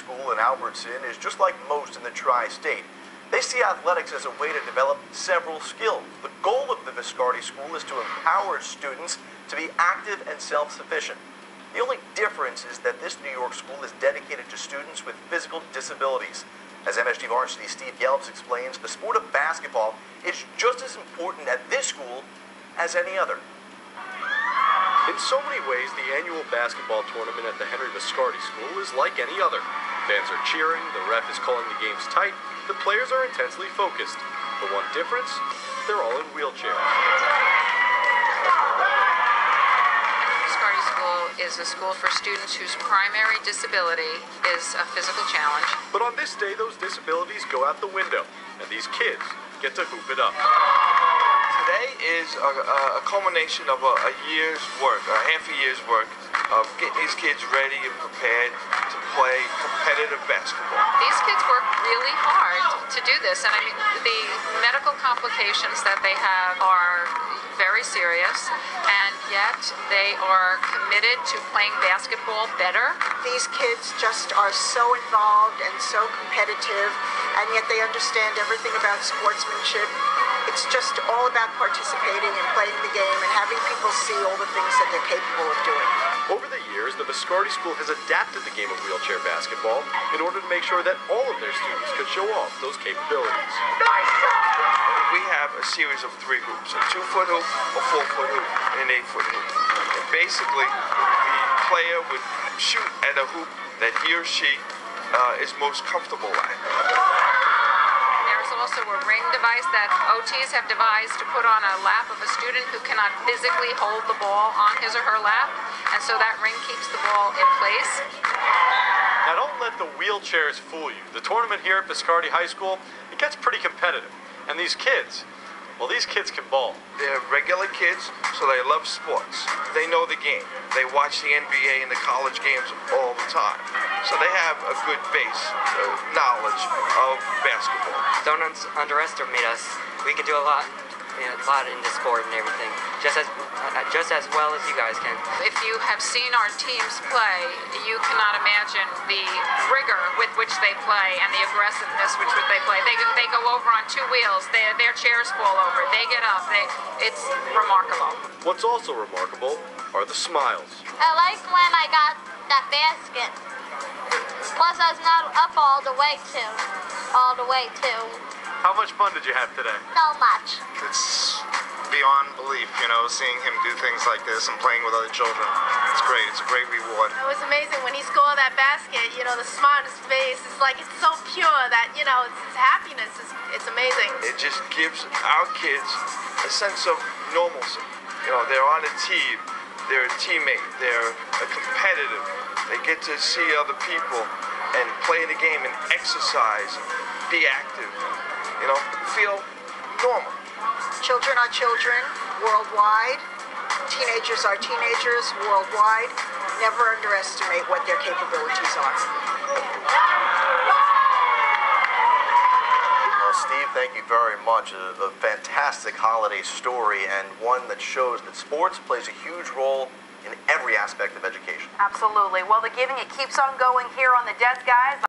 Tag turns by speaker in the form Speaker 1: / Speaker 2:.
Speaker 1: School in Albertson is just like most in the tri-state. They see athletics as a way to develop several skills. The goal of the Viscardi School is to empower students to be active and self-sufficient. The only difference is that this New York school is dedicated to students with physical disabilities. As MSG Varsity Steve Yelps explains, the sport of basketball is just as important at this school as any other.
Speaker 2: In so many ways, the annual basketball tournament at the Henry Viscardi School is like any other. Fans are cheering, the ref is calling the games tight, the players are intensely focused. The one difference, they're all in wheelchairs.
Speaker 3: Viscardi School is a school for students whose primary disability is a physical challenge.
Speaker 2: But on this day, those disabilities go out the window, and these kids get to hoop it up.
Speaker 4: Today is a, a culmination of a, a, year's work, a half a year's work Um, of getting these kids ready and prepared to play competitive basketball.
Speaker 3: These kids work really hard to do this, and I mean, the medical complications that they have are very serious, and yet they are committed to playing basketball better.
Speaker 5: These kids just are so involved and so competitive, and yet they understand everything about sportsmanship it's just all about participating and playing the game and having people see all the things that they're capable of doing.
Speaker 2: Over the years, the Viscardi School has adapted the game of wheelchair basketball in order to make sure that all of their students could show off those capabilities.
Speaker 4: We have a series of three hoops, a two-foot hoop, a four-foot hoop, and an eight-foot hoop. And basically, the player would shoot at a hoop that he or she uh, is most comfortable at
Speaker 3: also a ring device that OTs have devised to put on a lap of a student who cannot physically hold the ball on his or her lap. And so that ring keeps the ball in place.
Speaker 2: Now don't let the wheelchairs fool you. The tournament here at Viscardi High School, it gets pretty competitive. And these kids, well, these kids can ball.
Speaker 4: They're regular kids, so they love sports. They know the game. They watch the NBA and the college games all the time. So they have a good base of knowledge of basketball.
Speaker 6: Don't un underestimate us. We can do a lot you know, a lot in the sport and everything, just as uh, just as well as you guys can.
Speaker 3: If you have seen our teams play, you cannot imagine the rigor with which they play and the aggressiveness with which they play. They, they go over on two wheels. They, their chairs fall over. They get up. They, it's remarkable.
Speaker 2: What's also remarkable are the smiles.
Speaker 7: I like when I got that basket. Plus, I was not up all the way too. All the way too.
Speaker 2: How much fun did you have today?
Speaker 7: So much.
Speaker 8: It's beyond belief, you know, seeing him do things like this and playing with other children. It's great. It's a great reward.
Speaker 9: It was amazing when he scored that basket. You know, the smile on his face. It's like it's so pure that you know, it's his happiness. It's, it's amazing.
Speaker 4: It just gives our kids a sense of normalcy. You know, they're on a team. They're a teammate. They're a competitive. They get to see other people and play the game and exercise, and be active you know, feel normal.
Speaker 5: Children are children worldwide. Teenagers are teenagers worldwide. Never underestimate what their capabilities are.
Speaker 1: Well, Steve, thank you very much. A, a fantastic holiday story and one that shows that sports plays a huge role in every aspect of education.
Speaker 10: Absolutely. Well, the giving, it keeps on going here on the desk, guys.